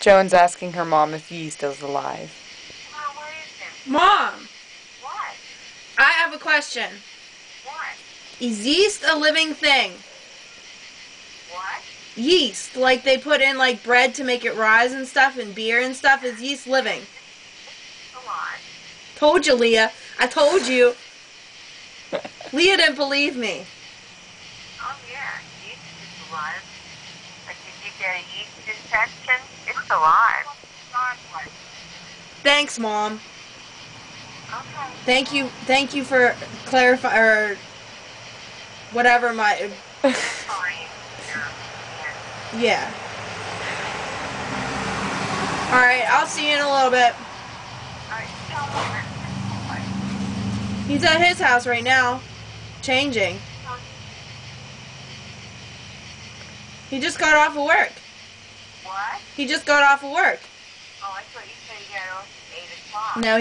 Joan's asking her mom if yeast is alive. Mom, what is What? I have a question. What? Is yeast a living thing? What? Yeast, like they put in like bread to make it rise and stuff and beer and stuff, is yeast living? Alive. Told you, Leah. I told you. Leah didn't believe me. Oh, yeah. Yeast is alive. But did you get a yeast infection? Alive. Thanks, Mom. Okay. Thank you. Thank you for clarify or whatever my Yeah. All right, I'll see you in a little bit. All right, tell me what- He's at his house right now, changing. He just got off of work. What? He just got off of work. Oh, I thought you said you got off at 8 o'clock. No.